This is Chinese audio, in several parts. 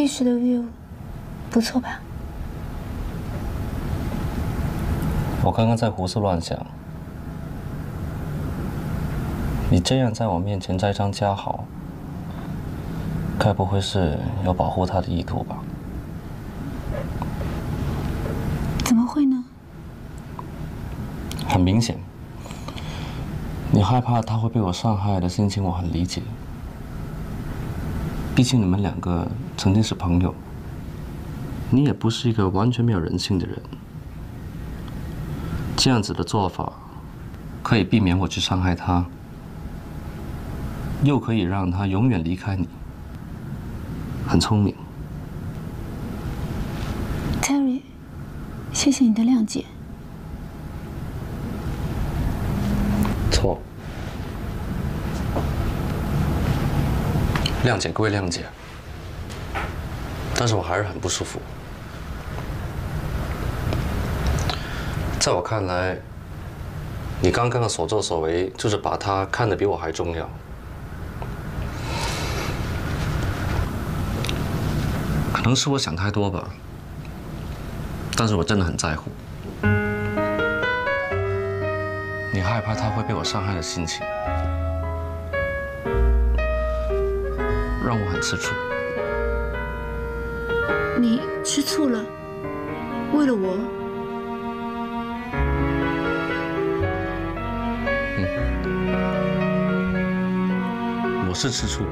浴室的 view 不错吧？我刚刚在胡思乱想，你这样在我面前栽赃加好，该不会是要保护他的意图吧？怎么会呢？很明显，你害怕他会被我伤害的心情，我很理解。毕竟你们两个曾经是朋友，你也不是一个完全没有人性的人。这样子的做法，可以避免我去伤害他，又可以让他永远离开你，很聪明。Terry，谢谢你的谅解。错。谅解归谅解，但是我还是很不舒服。在我看来，你刚刚的所作所为就是把他看得比我还重要。可能是我想太多吧，但是我真的很在乎。你害怕他会被我伤害的心情。让我很吃醋。你吃醋了？为了我？嗯，我是吃醋。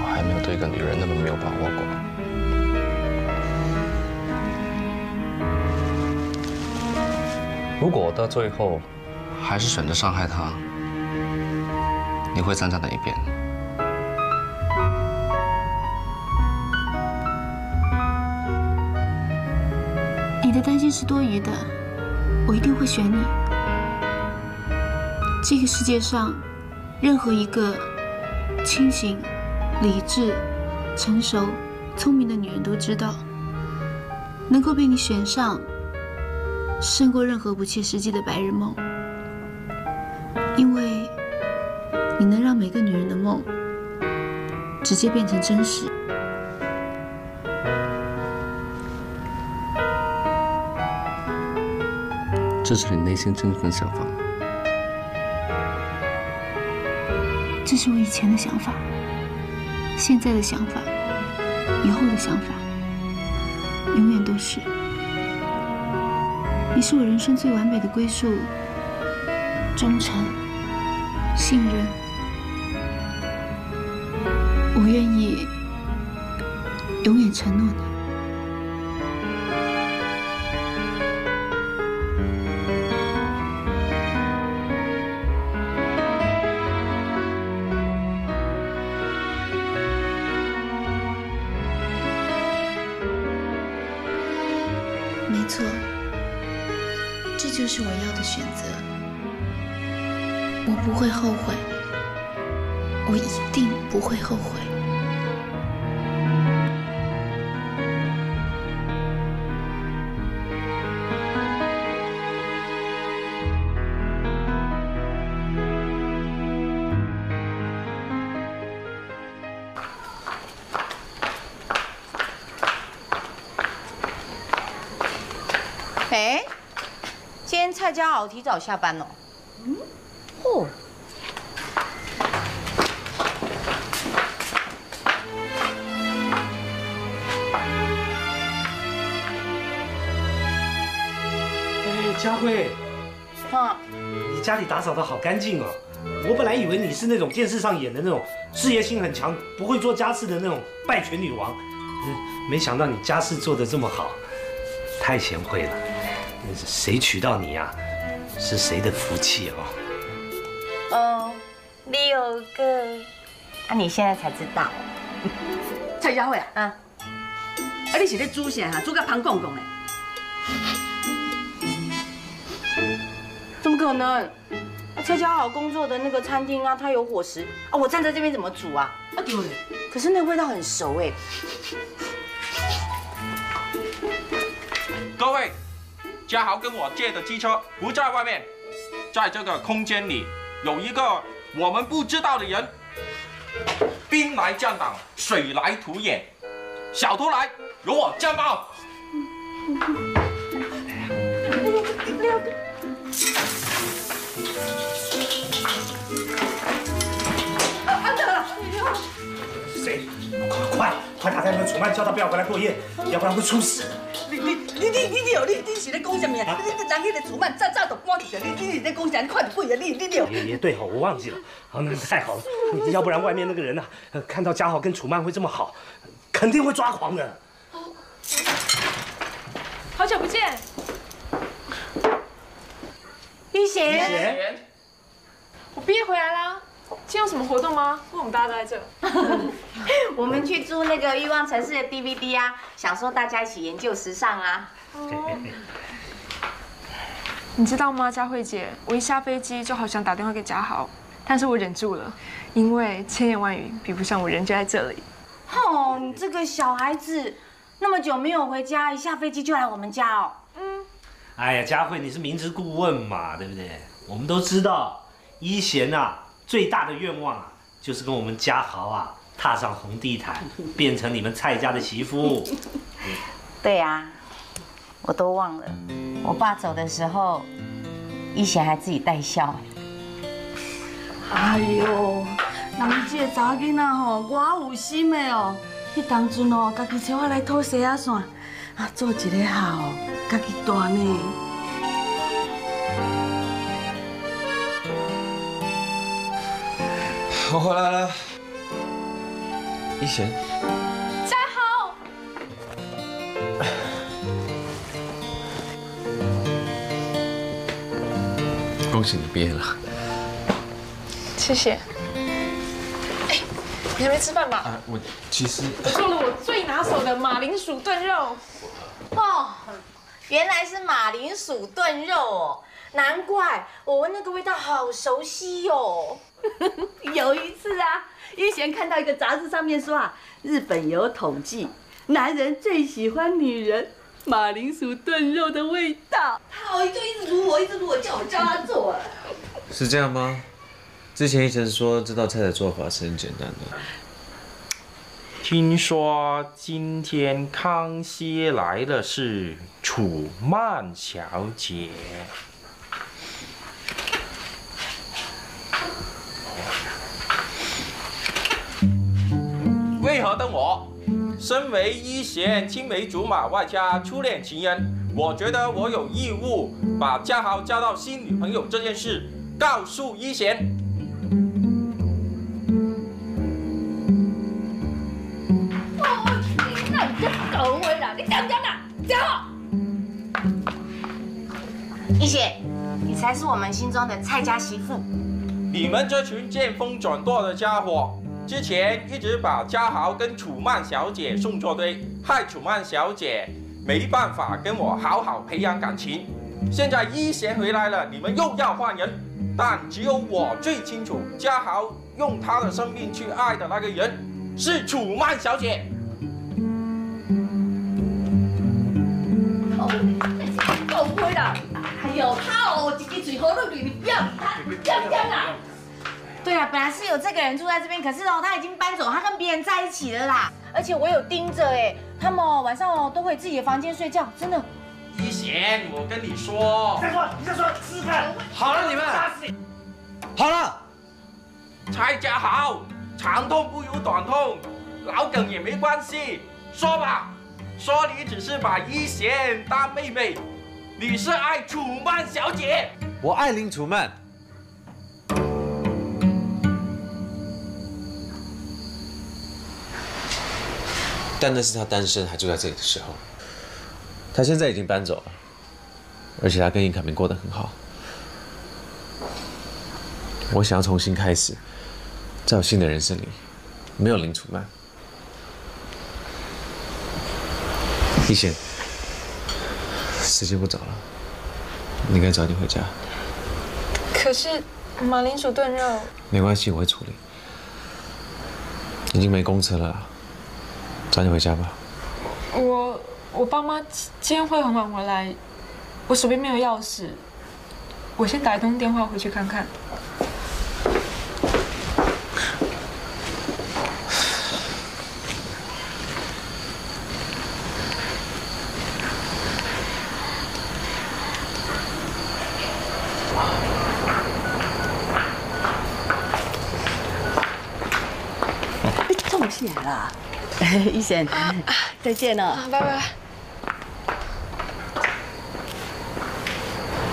我还没有对一个女人那么没有把握过。如果我到最后还是选择伤害她，你会站在哪一边？你的担心是多余的，我一定会选你。这个世界上，任何一个清醒、理智、成熟、聪明的女人都知道，能够被你选上，胜过任何不切实际的白日梦。因为，你能让每个女人的梦直接变成真实。这是你内心真正的想法吗？这是我以前的想法，现在的想法，以后的想法，永远都是。你是我人生最完美的归宿，忠诚。信任，我愿意永远承诺你。家豪提早下班了。嗯。哦，哎，佳慧，啊，你家里打扫的好干净哦。我本来以为你是那种电视上演的那种事业心很强、不会做家事的那种败犬女王，嗯，没想到你家事做的这么好，太贤惠了。那是谁娶到你呀？是谁的福气哦？哦，六个，啊，你现在才知道？蔡佳慧啊，啊，啊，你是在煮啥啊？煮个胖公公的？怎么可能？蔡家好工作的那个餐厅啊，他有伙食啊，我站在这边怎么煮啊？啊，对。可是那味道很熟哎。各位，嘉豪跟我借的机车不在外面，在这个空间里。有一个我们不知道的人，兵来将挡，水来土掩。小偷来，由我家暴。谁？快快快打电话楚曼，叫他不要回来过夜，要不然会出事。你你你你你有你你是咧讲什么啊？你你人迄个楚曼早早就赶去了，你你你在讲啥？你快点跪啊！你你有。也也对哈，我忘记了。好，那太好了，要不然外面那个人呐，看到嘉豪跟楚曼会这么好，肯定会抓狂的。好久不见，一贤，贤，我毕业回来啦。今天有什么活动吗？为什么大家都在这？我们去租那个欲望城市的 DVD 啊，想说大家一起研究时尚啊。哦你知道吗，佳慧姐，我一下飞机就好想打电话给嘉豪，但是我忍住了，因为千言万语比不上我人就在这里。哦，你这个小孩子，那么久没有回家，一下飞机就来我们家哦。嗯，哎呀，佳慧，你是明知故问嘛，对不对？我们都知道，一贤啊，最大的愿望啊，就是跟我们家豪啊踏上红地毯，变成你们蔡家的媳妇。对呀、我都忘了，我爸走的时候，一贤还自己带笑。哎呦，人这个查囡仔吼，我有心的哦。迄当阵哦，家己找我来讨西仔线，啊，做一个好，家己大呢。我回来了，一贤，嘉豪，恭喜你毕业了。谢谢。哎，你还没吃饭吧？啊，我其实我做了我最拿手的马铃薯炖肉。哦，原来是马铃薯炖肉哦，难怪我闻那个味道好熟悉哦。有一次啊，一贤看到一个杂志上面说啊，日本有统计，男人最喜欢女人马铃薯炖肉的味道。他哦就一直撸我，一直撸我，叫我教他做。是这样吗？之前医生说这道菜的做法是很简单的。听说今天康熙来的是楚曼小姐。为何等我？身为一贤青梅竹马，外加初恋情人，我觉得我有义务把嘉豪交到新女朋友这件事告诉一贤。那你这狗味啦，你讲讲啦，讲。一贤，你才是我们心中的蔡家媳妇。你们这群见风转舵的家伙，之前一直把嘉豪跟楚曼小姐送错堆，害楚曼小姐没办法跟我好好培养感情。现在一贤回来了，你们又要换人，但只有我最清楚，嘉豪用他的生命去爱的那个人是楚曼小姐。狗味啦！哎呦，他哦，一支嘴喉咙里，你不要他，讲讲啦。对啊，本来是有这个人住在这边，可是哦，他已经搬走，他跟别人在一起了啦。而且我有盯着哎，他们哦晚上哦都回自己的房间睡觉，真的。一贤，我跟你说，再说，你再说，试试看。好了，你们打死你！好了，蔡家豪，长痛不如短痛，老梗也没关系，说吧，说你只是把一贤当妹妹，你是爱楚曼小姐。我爱林楚曼。但那是他单身还住在这里的时候，他现在已经搬走了，而且他跟尹凯明过得很好。我想要重新开始，在我新的人生里，没有林楚曼。一贤，时间不早了，你该早点回家。可是马铃薯炖肉，没关系，我会处理。已经没公车了，早点回家吧。我我爸妈今天会很晚回来，我手边没有钥匙，我先打一通电话回去看看。了。一贤，再见了，拜拜。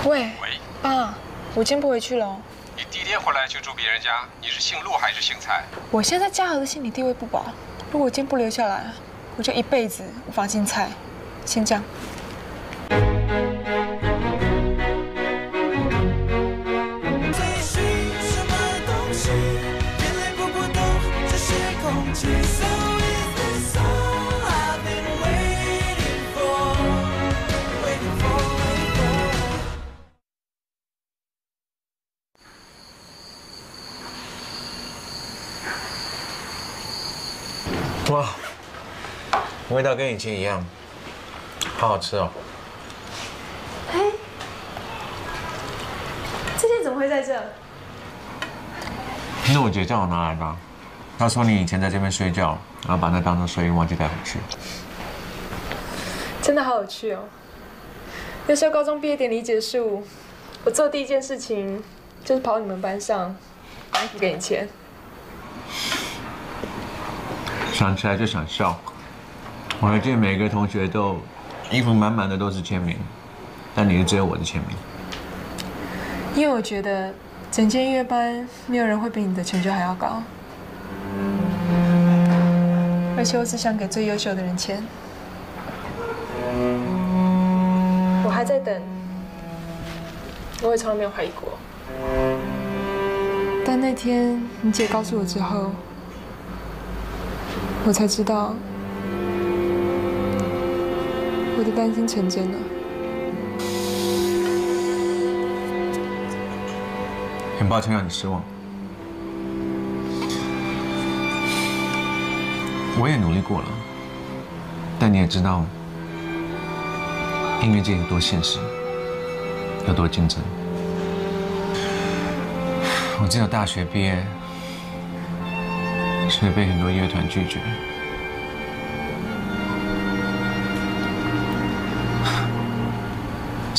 喂，喂，爸，我今天不回去了。你第一天回来就住别人家，你是姓陆还是姓蔡？我现在嘉禾的心理地位不保，如果我今天不留下来，我就一辈子无法进蔡。先这样。味道跟以前一样，好好吃哦。哎，这件怎么会在这？那我姐叫我拿来的。她说你以前在这边睡觉，然后把那当成睡衣忘记带回去。真的好有趣哦！那时候高中毕业典礼结束，我做第一件事情就是跑你们班上，拿衣服给你钱。想起来就想笑，我还记得每个同学都衣服满满的都是签名，但你是只有我的签名。因为我觉得整间音乐班没有人会比你的成就还要高，而且我只想给最优秀的人签。我还在等，我也从来没有怀疑过。但那天你姐告诉我之后。我才知道，我的担心成真了。很抱歉让你失望，我也努力过了，但你也知道，音乐界有多现实，有多竞争。我只有大学毕业。所以被很多乐团拒绝，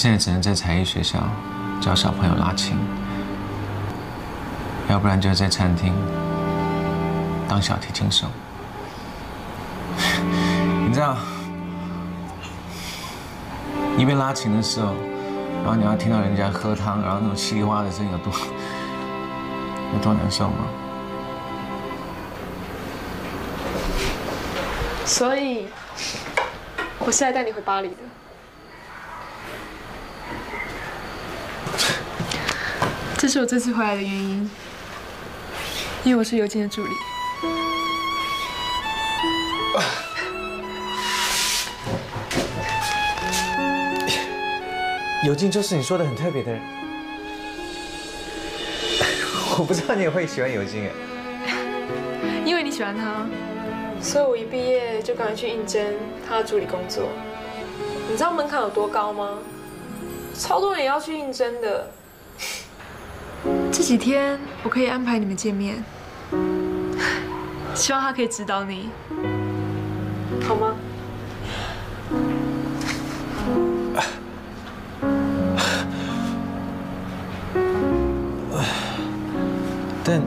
现在只能在才艺学校教小朋友拉琴，要不然就是在餐厅当小提琴手。你知道，一边拉琴的时候，然后你要听到人家喝汤，然后那种稀里哗的声音有多有多难受吗？所以，我是来带你回巴黎的。是我这次回来的原因，因为我是尤金的助理。尤金就是你说的很特别的人。我不知道你也会喜欢尤金哎。因为你喜欢他。所以我一毕业就赶快去应征他的助理工作。你知道门槛有多高吗？超多人也要去应征的。这几天我可以安排你们见面，希望他可以指导你，好吗？但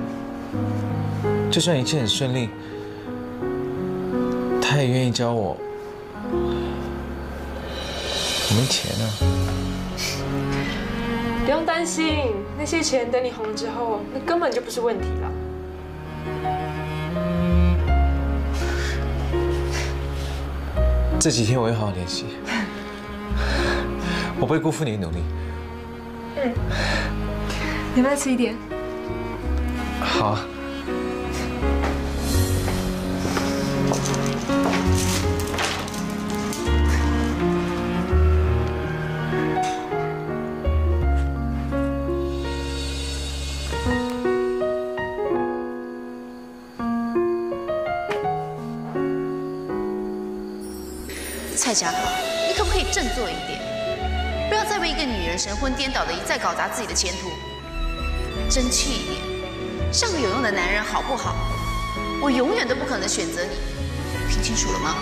就算一切很顺利。他也愿意教我，我没钱啊！不用担心，那些钱等你红了之后，那根本就不是问题了。这几天我会好好练习，我不会辜负你的努力。嗯，你再吃一点。好。蔡家豪，你可不可以振作一点？不要再为一个女人神魂颠倒的一再搞砸自己的前途，争气一点，像个有用的男人好不好？我永远都不可能选择你，听清楚了吗？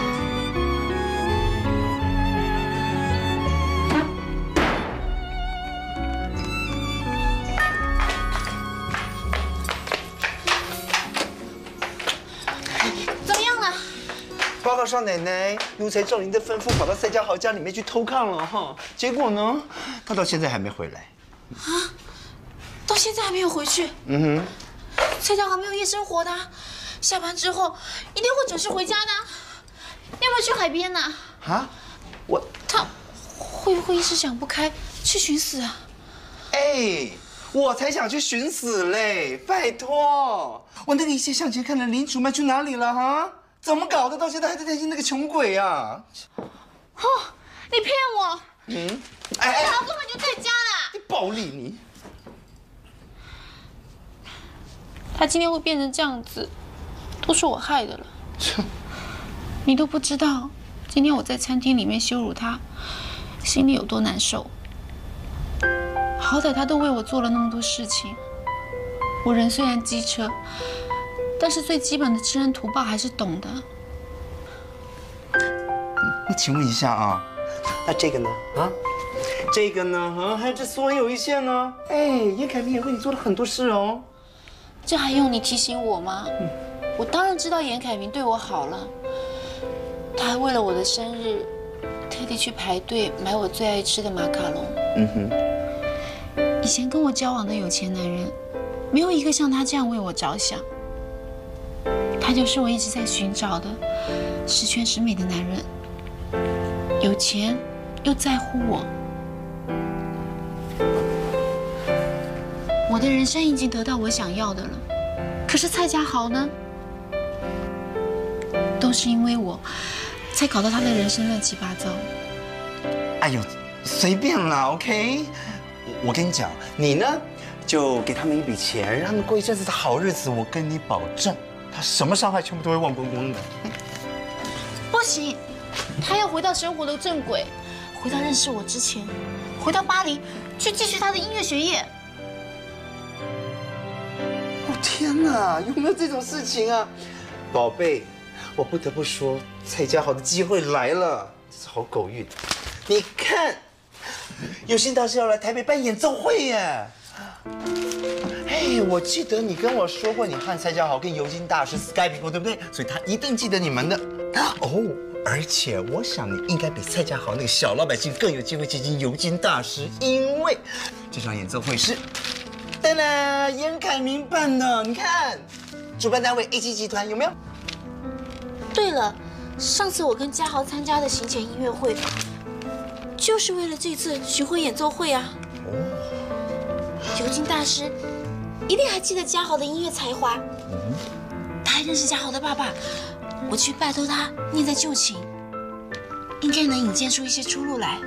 少奶奶，奴才照您的吩咐，跑到蔡家豪家里面去偷看了哈。结果呢，他到现在还没回来。啊，到现在还没有回去。嗯哼。蔡家豪没有夜生活的，下班之后一定会准时回家的。要不要去海边呢？啊，我他会不会一时想不开去寻死啊？哎。我才想去寻死嘞！拜托，我那个一切向前看的林楚曼去哪里了哈？怎么搞的？到现在还在担心那个穷鬼啊？哦，你骗我！嗯，哎，他根本就在家啦！你暴力你！他今天会变成这样子，都是我害的了。你都不知道，今天我在餐厅里面羞辱他，心里有多难受。好歹他都为我做了那么多事情，我人虽然机车，但是最基本的知恩图报还是懂的。那请问一下啊，那这个呢？啊，这个呢？啊，还有这所有一切呢？哎，严凯明也为你做了很多事哦。这还用你提醒我吗？我当然知道严凯明对我好了，他还为了我的生日，特地去排队买我最爱吃的马卡龙。嗯哼。以前跟我交往的有钱男人，没有一个像他这样为我着想。他就是我一直在寻找的十全十美的男人，有钱又在乎我。我的人生已经得到我想要的了，可是蔡家豪呢？都是因为我，才搞得他的人生乱七八糟。哎呦，随便啦，OK。我跟你讲，你呢，就给他们一笔钱，让他们过一阵子的好日子。我跟你保证，他什么伤害全部都会忘光光的。不行，他要回到生活的正轨，回到认识我之前，回到巴黎去继续他的音乐学业。哦天哪，有没有这种事情啊，宝贝？我不得不说，蔡家豪的机会来了，这是好狗运。你看。有心大师要来台北办演奏会耶！哎，我记得你跟我说过，你和蔡家豪跟尤金大师 Skype 过，对不对？所以他一定记得你们的。哦，而且我想你应该比蔡家豪那个小老百姓更有机会接近尤金大师，因为这场演奏会是，噔噔，严凯明办的。你看，主办单位 A G 集团有没有？对了，上次我跟嘉豪参加的行前音乐会。就是为了这次巡回演奏会啊！哦，尤金大师一定还记得嘉豪的音乐才华。嗯，他还认识嘉豪的爸爸。我去拜托他念在旧情，应该能引荐出一些出路来，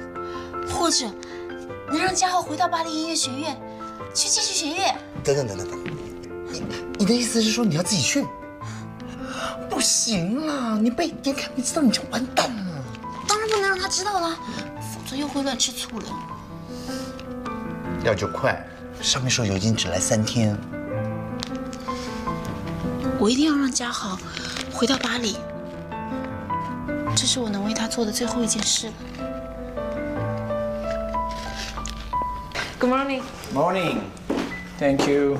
或者能让嘉豪回到巴黎音乐学院去继续学业。等等等等等，你你的意思是说你要自己去？不行啦，你被严凯明知道你就完蛋了。当然不能让他知道了。这又会乱吃醋了。要就快，上面说尤金只来三天。我一定要让嘉豪回到巴黎，这是我能为他做的最后一件事了。Good morning. Morning. Thank you.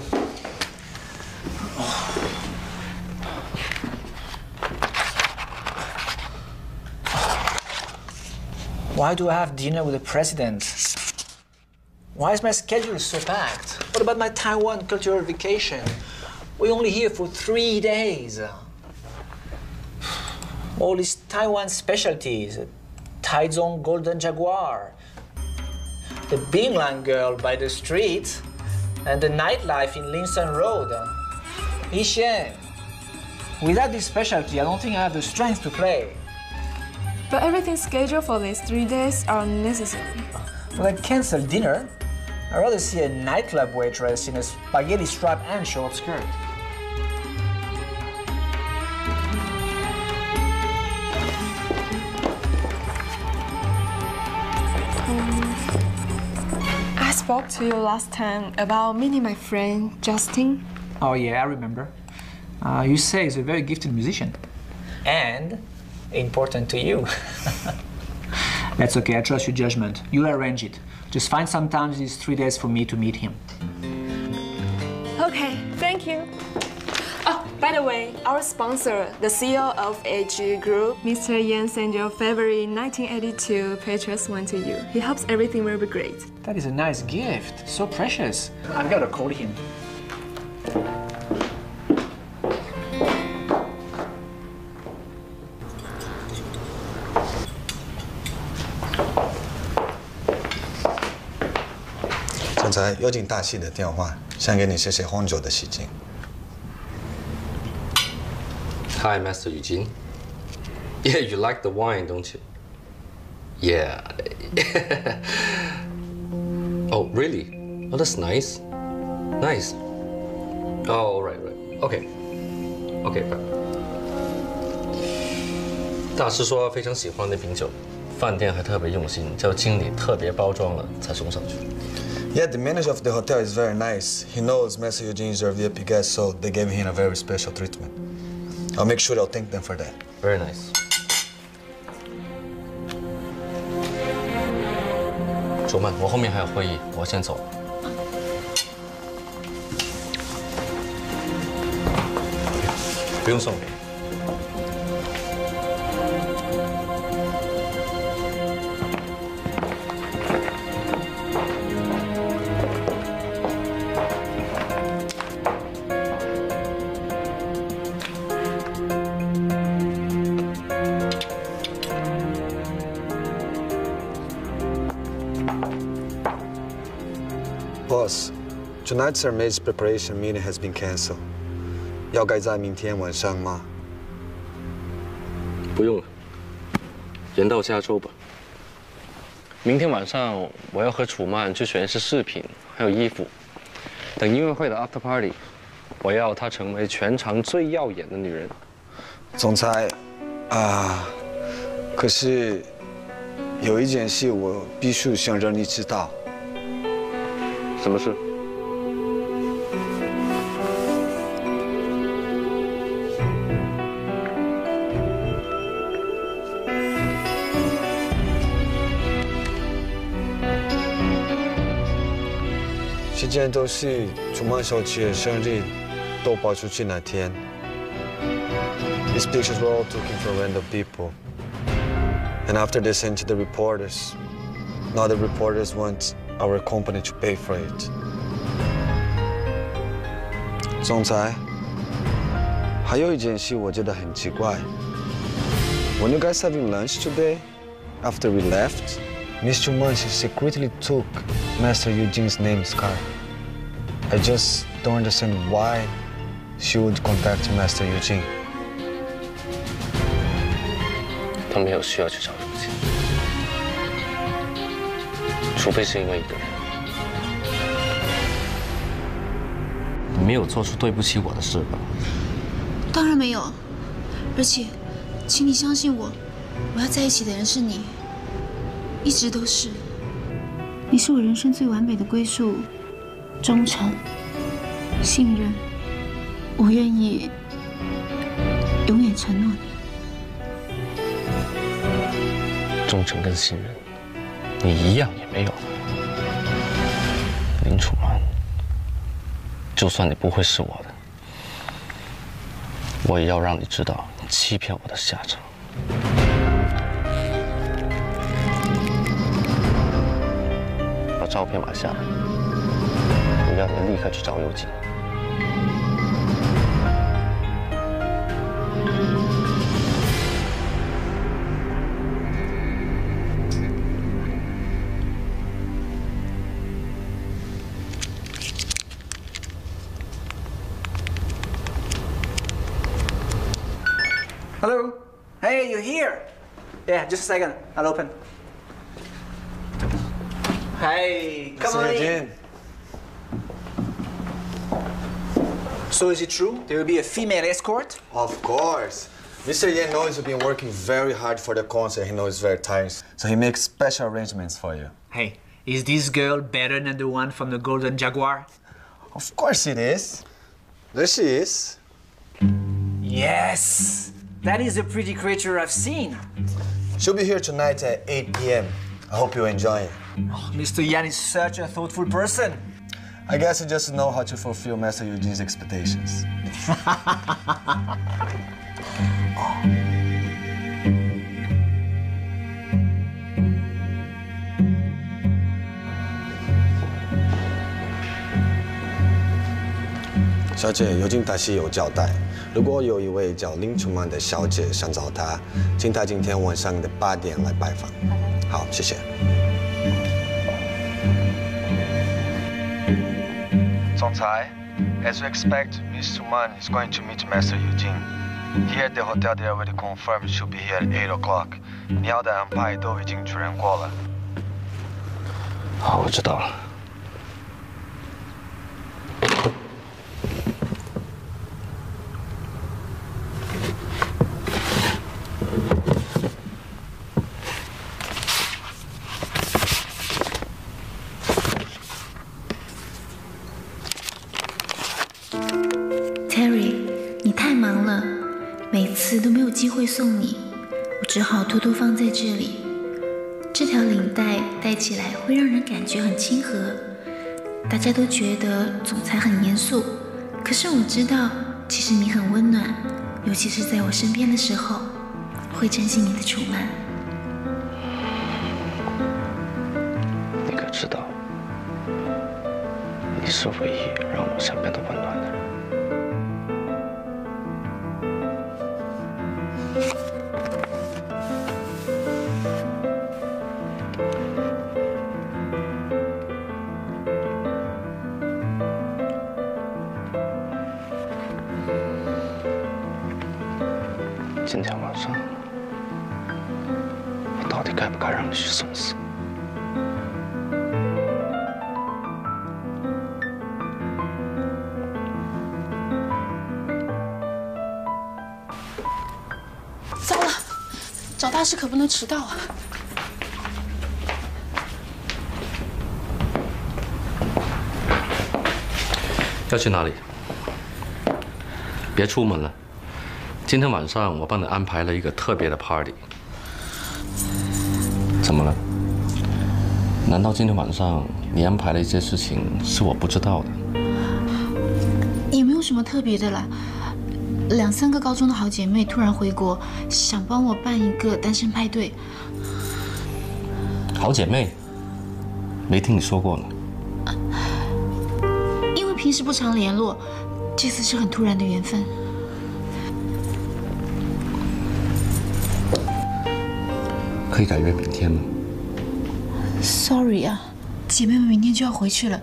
Why do I have dinner with the president? Why is my schedule so packed? What about my Taiwan cultural vacation? We're only here for three days. All these Taiwan specialties, Taichung Golden Jaguar, the Binglan girl by the street, and the nightlife in Linson Road. Yixian, without this specialty, I don't think I have the strength to play. But everything scheduled for these three days are necessary. Well, I cancel dinner. I'd rather see a nightclub waitress in a spaghetti strap and short skirt. I spoke to you last time about meeting my friend Justin. Oh yeah, I remember. Uh, you say he's a very gifted musician. And important to you. That's okay, I trust your judgment. You'll arrange it. Just find some time these three days for me to meet him. Okay, thank you. Oh, By the way, our sponsor, the CEO of AG Group, Mr. Yan sent your February 1982 Patriots one to you. He hopes everything will be great. That is a nice gift. So precious. I've got to call him. 总裁，有请大戏的电话，想给你写写红酒的喜金。Hi, Master Eugene. Yeah, you like the wine, don't you? Yeah. oh, really? Oh, that's nice. Nice. Oh, right, right. Okay. Okay, bye. 大师说非常喜欢那瓶酒，饭店还特别用心，叫经理特别包装了才送上去。Yeah, the manager of the hotel is very nice. He knows Master Eugene is our VIP guest, so they gave him a very special treatment. I'll make sure I'll thank them for that. Very nice. 楚 tonight's our maid's preparation meeting has been canceled. 要改在明天晚上吗？不用了，人到下周吧。明天晚上我要和楚曼去选一些饰品，还有衣服。等音乐会的 after party，我要她成为全场最耀眼的女人。总裁，啊，可是有一件事我必须想让你知道。什么事？时间都是楚曼小姐生日都跑出去那天。These pictures were all taken from random people. And after they sent to the reporters, now the reporters want our company to pay for it. 总裁，还有一件事我觉得很奇怪。When you guys having lunch today, after we left, Mr. Munch secretly took Master Eugene's name's card. I just don't understand why she would contact Master Eugene. 他没有需要去找如今，除非是因为一个人。你没有做出对不起我的事吧？当然没有，而且，请你相信我，我要在一起的人是你，一直都是。你是我人生最完美的归宿，忠诚、信任，我愿意永远承诺你。忠诚跟信任，你一样也没有。林楚曼，就算你不会是我的，我也要让你知道欺骗我的下场。把照片买下来，我要你立刻去找尤金。Hello? Hey, you here? Yeah, just a second. I'll open. Hey, come on in. So is it true there will be a female escort? Of course. Mr. Yen knows you've been working very hard for the concert. He knows it's very tiring. So he makes special arrangements for you. Hey, is this girl better than the one from the Golden Jaguar? Of course it is. There she is. Yes! That is a pretty creature I've seen. She'll be here tonight at 8 p.m. I hope you enjoy it. Oh, Mr. Yan is such a thoughtful person. I guess you just know how to fulfill Master Eugene's expectations. 小姐，尤金大西有交代，如果有一位叫林楚曼的小姐想找他，请他今天晚上的八点来拜访。好，谢谢。总裁，as you expect, Miss Chuman is going to meet Master Eugene. Here at the hotel, they already confirmed she'll be here at eight o'clock. 你要的安排都已经确认过了。好，我知道了。 机会送你，我只好偷偷放在这里。这条领带戴起来会让人感觉很亲和，大家都觉得总裁很严肃，可是我知道，其实你很温暖，尤其是在我身边的时候，会珍惜你的楚曼。你可知道，你是唯一让我身边的温暖的人。去送死？糟了，找大师可不能迟到啊！要去哪里？别出门了。今天晚上我帮你安排了一个特别的 party。难道今天晚上你安排了一些事情是我不知道的？也没有什么特别的啦。两三个高中的好姐妹突然回国，想帮我办一个单身派对。好姐妹？没听你说过呢。因为平时不常联络，这次是很突然的缘分。可以改约明天吗？Sorry 啊，姐妹们明天就要回去了，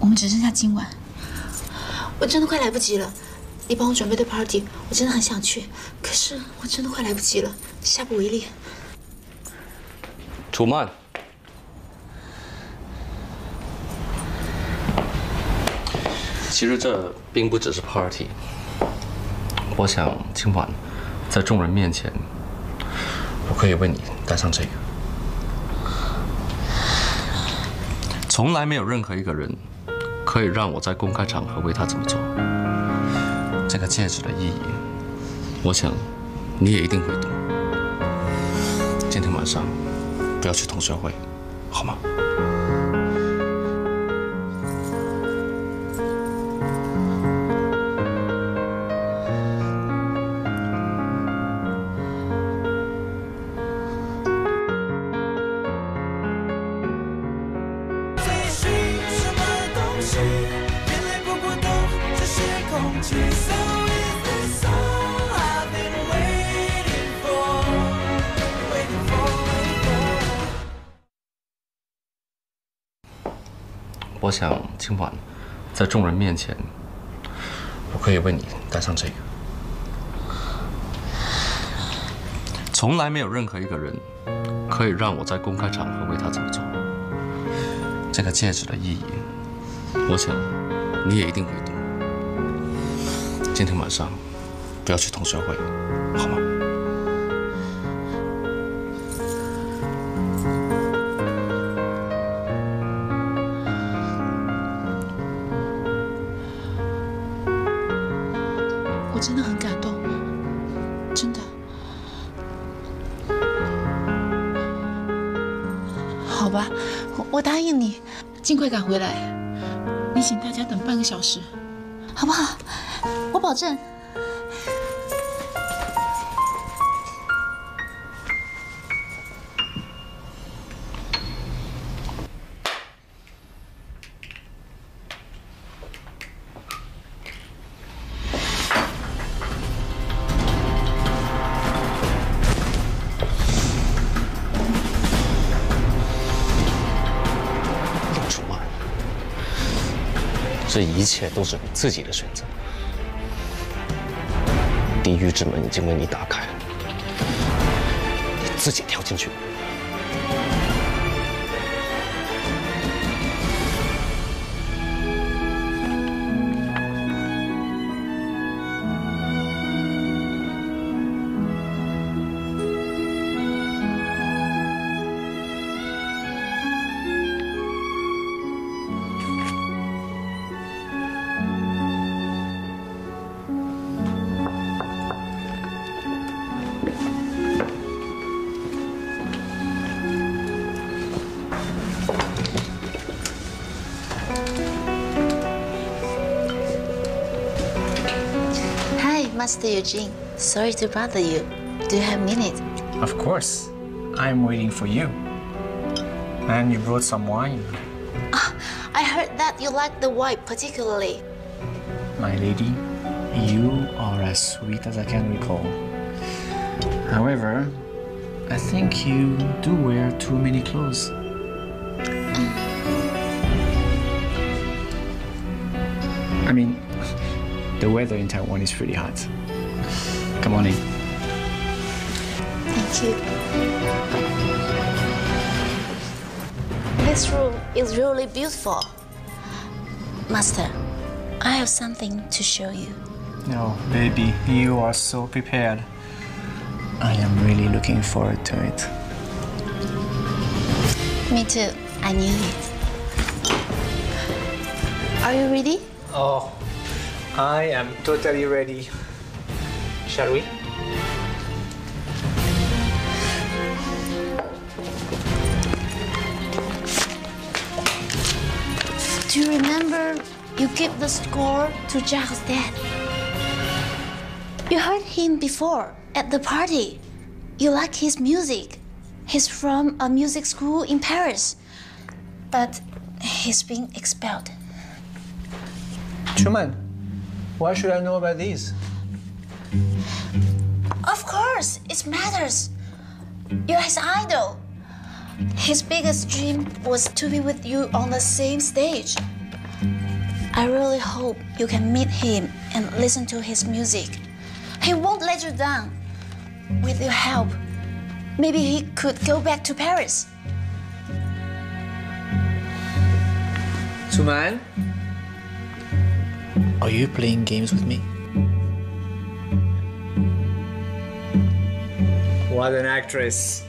我们只剩下今晚。我真的快来不及了，你帮我准备的 party，我真的很想去，可是我真的快来不及了，下不为例。楚曼，其实这并不只是 party，我想今晚在众人面前。我可以为你戴上这个。从来没有任何一个人可以让我在公开场合为他这么做。这个戒指的意义，我想你也一定会懂。今天晚上不要去同学会，好吗？我想今晚在众人面前，我可以为你戴上这个。从来没有任何一个人可以让我在公开场合为他这么做。这个戒指的意义，我想你也一定会懂。今天晚上不要去同学会，快赶回来。你请大家等半个小时，好不好？我保证。一切都是你自己的选择。地狱之门已经为你打开了，你自己跳进去。Master Eugene. Sorry to bother you. Do you have a minute? Of course. I'm waiting for you. And you brought some wine. Ah, I heard that you like the wine particularly. My lady, you are as sweet as I can recall. However, I think you do wear too many clothes. I mean, the weather in Taiwan is pretty hot. Come on in. Thank you. This room is really beautiful. Master, I have something to show you. No, baby, you are so prepared. I am really looking forward to it. Me too. I knew it. Are you ready? Oh, I am totally ready. Shall we? Do you remember you gave the score to Jacques' dad? You heard him before at the party. You like his music. He's from a music school in Paris, but he's being expelled. Truman, why should I know about this? Of course, it matters. You're his idol. His biggest dream was to be with you on the same stage. I really hope you can meet him and listen to his music. He won't let you down. With your help, maybe he could go back to Paris. Suman? Are you playing games with me? What an actress.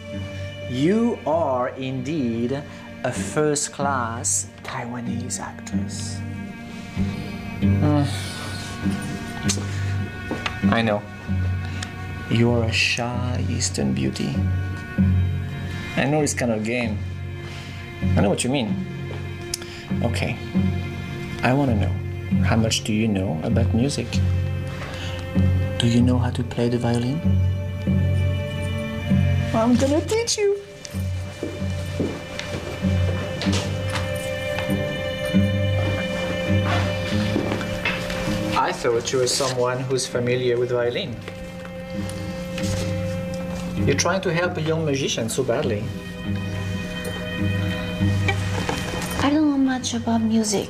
You are indeed a first class Taiwanese actress. Mm. I know. You're a shy Eastern beauty. I know it's kind of game. I know what you mean. Okay. I want to know how much do you know about music? Do you know how to play the violin? I'm gonna teach you. I thought you were someone who's familiar with violin. You're trying to help a young musician so badly. I don't know much about music,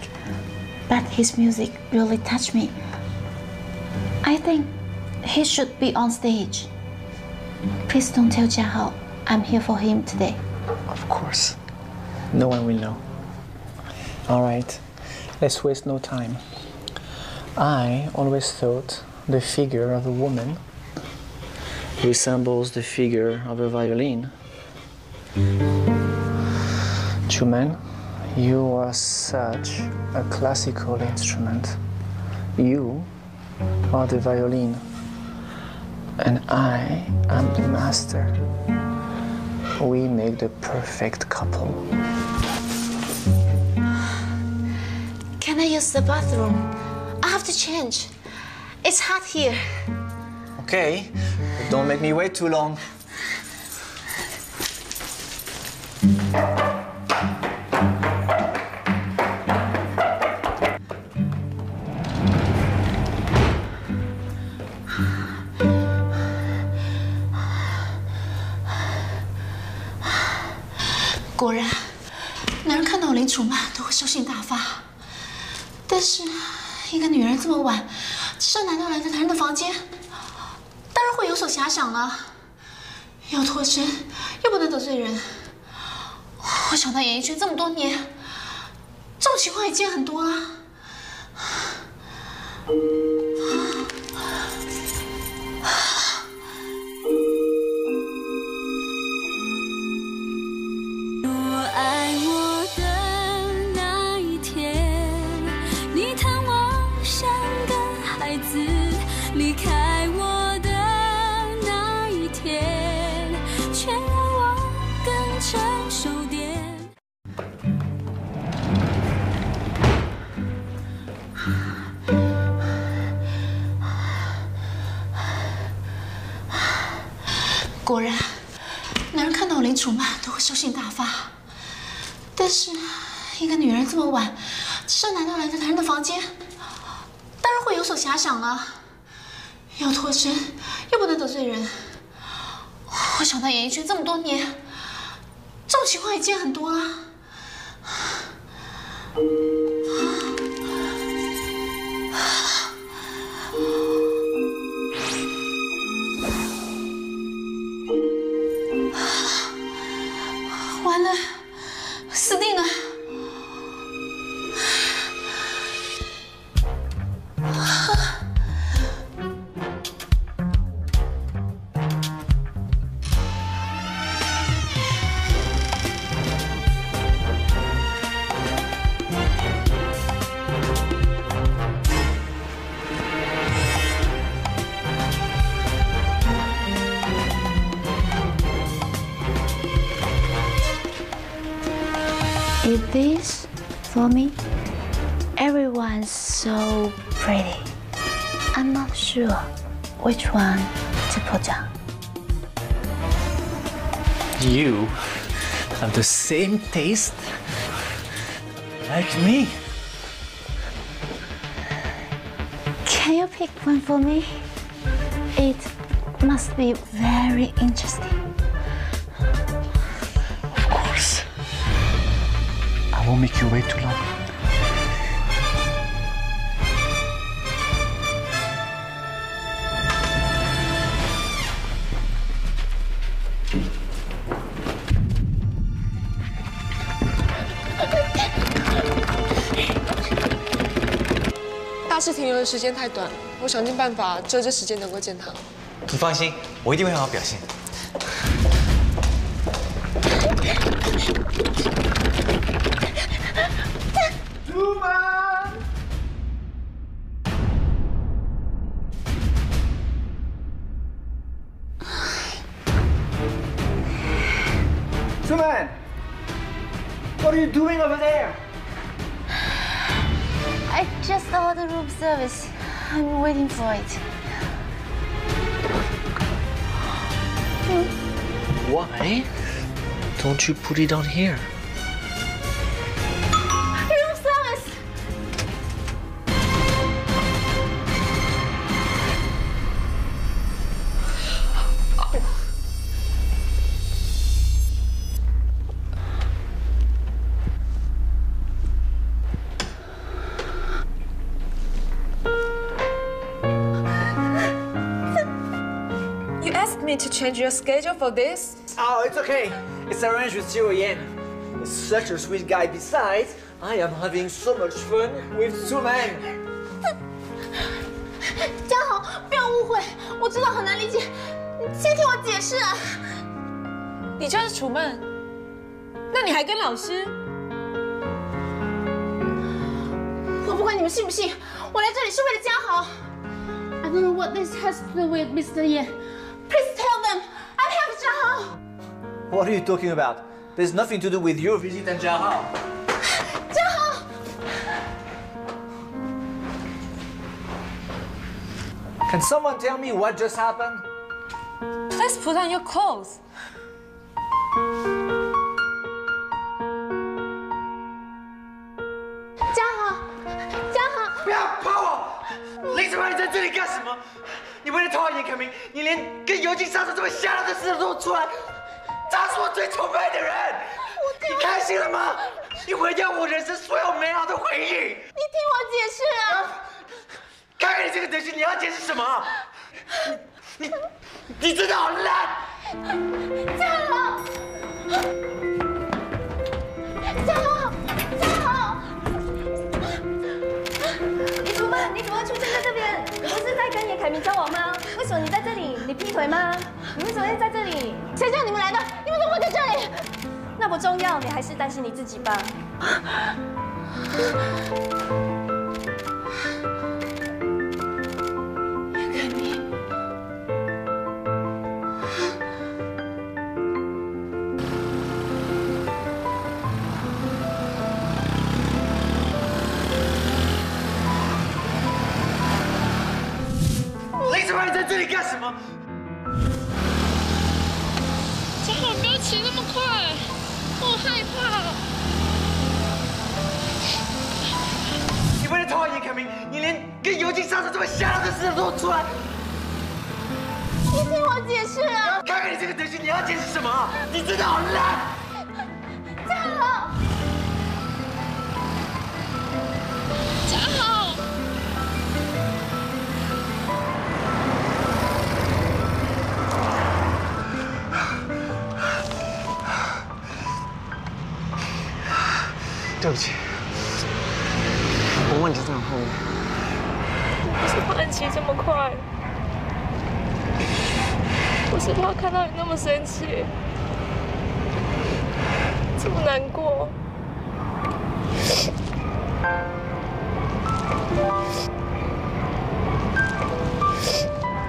but his music really touched me. I think he should be on stage. Please don't tell Jiahao I'm here for him today. Of course. No one will know. All right, let's waste no time. I always thought the figure of a woman resembles the figure of a violin. Truman, you are such a classical instrument. You are the violin, and I am the master. We make the perfect couple. Can I use the bathroom. I have to change. It's hot here. Okay, but don't make me wait too long. 是，一个女人这么晚，这难道来到男人的房间，当然会有所遐想了。要脱身，又不能得罪人。我想到演艺圈这么多年，这种情况也见很多了。要脱身，又不能得罪人。我想到演艺圈这么多年，这种情况已经很多了。Which one to put on. You have the same taste like me. Can you pick one for me? It must be very interesting. Of course. I won't make you wait too long. “因为时间太短，我想尽办法遮这时间能够见他。你放心，我一定会好好表现。Don't you put it on here? You asked me to change your schedule for this? Oh, it's okay. It's arranged with Zero Yen. He's such a sweet guy. Besides, I am having so much fun with Suman. 嘉豪，不要误会，我知道很难理解，你先听我解释啊。你就是楚曼，那你还跟老师？我不管你们信不信，我来这里是为了嘉豪。I don't know what this has to do with Mr. Yan. Please tell them I have 嘉豪。What are you talking about? There's nothing to do with your visit and Jahal. Jahal! Can someone tell me what just happened? Please put on your clothes. Jahal! Jahal! 不要碰我！林子曼，你在这里干什么？你为了讨好严可明，你连跟尤金杀手这么下流的事都做出来！他是我最崇拜的人，你开心了吗？你毁掉我人生所有美好的回忆。你听我解释啊！看看你这个德行，你要解释什么？你你你真的好烂！嘉豪，嘉豪，嘉豪，李楚曼，你怎么会出现在这边？你不是在跟严凯明交往吗？为什么你在腿吗？你为什么会在这里？谁叫你们来的？你们怎么会在这里？那不重要，你还是担心你自己吧。要解释什么？你真的好烂！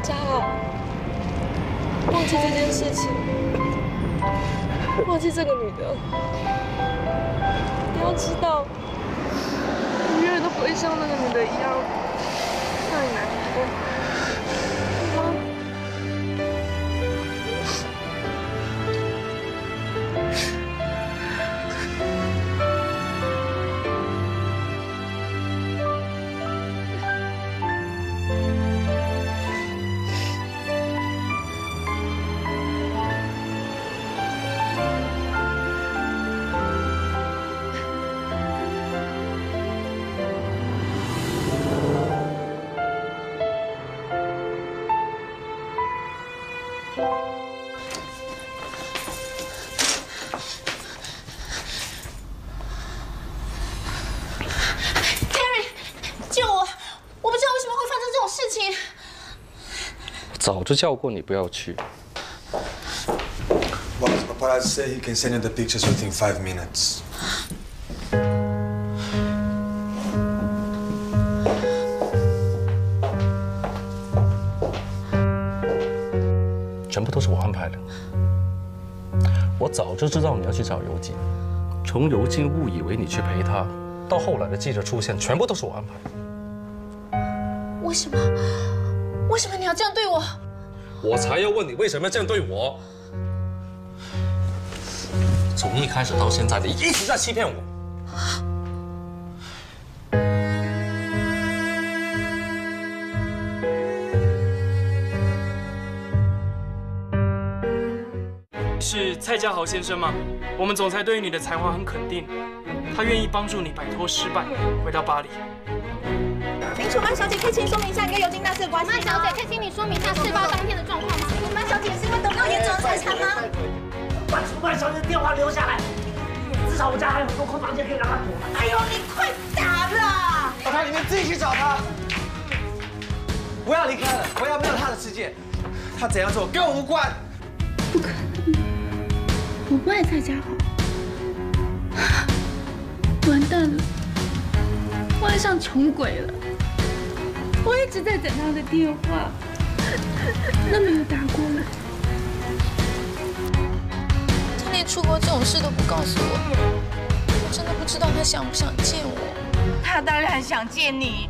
嘉豪，忘记这件事情，忘记这个女的。你要知道，你永远都不会像那个女的一样让你难过。就叫过你不要去。Well, the paparazzi say he can send you the pictures within five minutes. 全部都是我安排的。我早就知道你要去找尤金，从尤金误以为你去陪他，到后来的记者出现，全部都是我安排的。为什么？为什么你要这样对我？我才要问你为什么要这样对我？从一开始到现在，你一直在欺骗我。是蔡家豪先生吗？我们总裁对于你的才华很肯定，他愿意帮助你摆脱失败，回到巴黎。林楚曼小姐，可以请说明一下你跟尤金大师的关系吗？曼小姐，可以请你说明一下事发当天的状况吗？楚曼小姐是因为得不到严重的财产吗？把楚曼小姐的电话留下来，至少我家还有很多空房间可以让她躲。哎呦，你快打啦！把他里面自己去找他。不要离开了，我要没有他的世界。他怎样做跟我无关。不可能，我不爱蔡家豪，完蛋了，我爱上穷鬼了。我一直在等他的电话，那没有打过来。他连出国这种事都不告诉我，我真的不知道他想不想见我。他当然想见你，